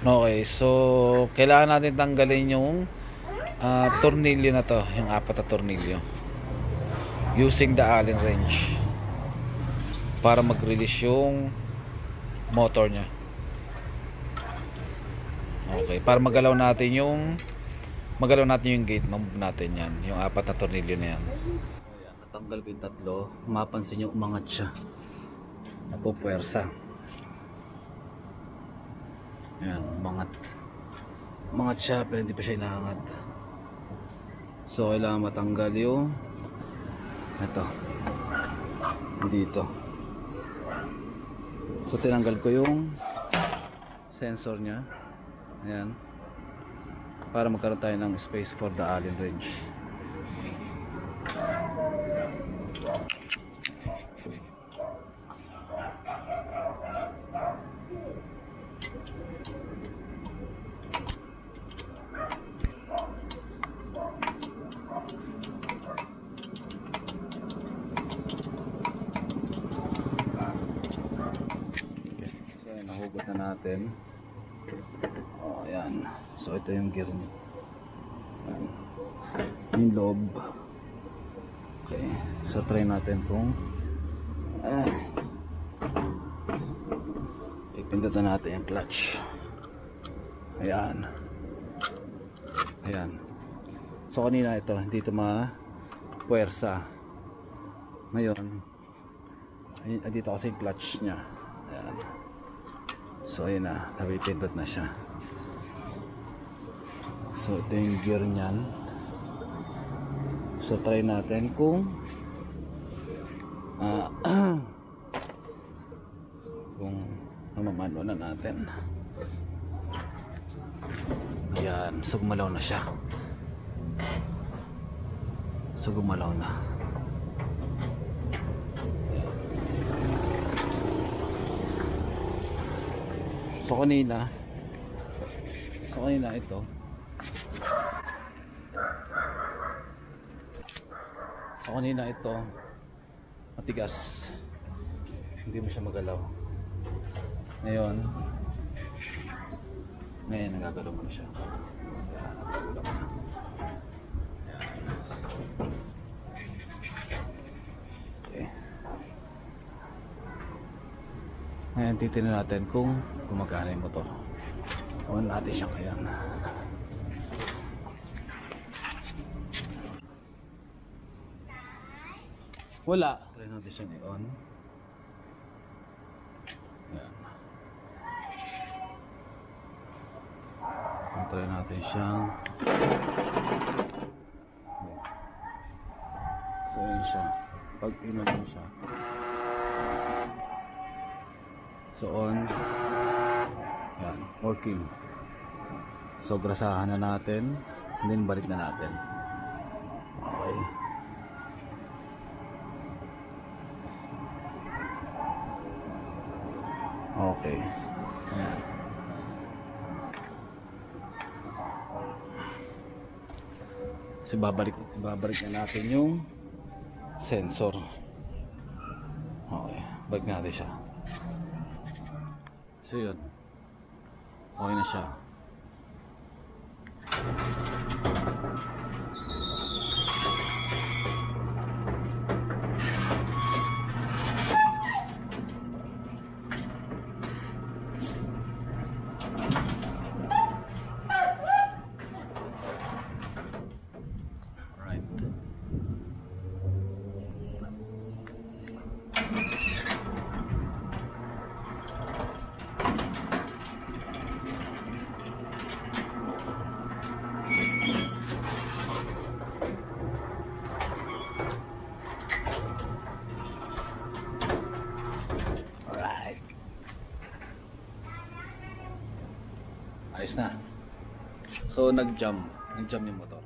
Okay, so kailangan natin tanggalin yung ah, tornilyo na to, yung apat na tornilyo. Using the Allen wrench. Para mag-release yung motor niya. Okay, para magalaw natin yung magalaw natin yung gate, mamove natin yan, yung apat na tornilyo na yan. Natanggal ko yung tatlo, mapansin nyo umangat siya. Napupwersa. Ayan, umangat. Umangat siya, pero hindi pa siya inaangat. So, kailangan matanggal yung ito. Dito. So, tinanggal ko yung sensor niya. Ayan. Para magkaroon tayo ng space for the alien range. Natin. Oh, ayan. So, ito yung gear niya. Ayan. Yung loob. Okay. So, try natin kung ah, ipindutan natin yung clutch. Ayan. Ayan. So, kanina ito, hindi ito ma-puwersa. Ngayon, ay- ay, dito kasi clutch niya. Ayan. So ayun na, napipindot na siya. So ito yung gear niyan. So try natin kung ah kung mamamano na natin. Yan, so na siya. So na. So kanina So kanina ito. So kanina ito. Matigas. Hindi mo siya magalaw. Ngayon. Ngayon nagagalaw mo na siya. Nagagalaw mo na Ngayon titignan natin kung gumagana yung motor. On natin siya kaya. Wala. Try natin siyang i-on. Yan. Try natin siyang So yun siya. Pag inon mo siya. So on. Yan, working. So grasahan na natin. And then balik na natin. Okay. Okay. Ayan. So babalik, babalik na natin yung sensor. Okay. Balik natin siya. So yun. Okay na siya. Ayos na. So nag-jump. Nag-jump yung motor.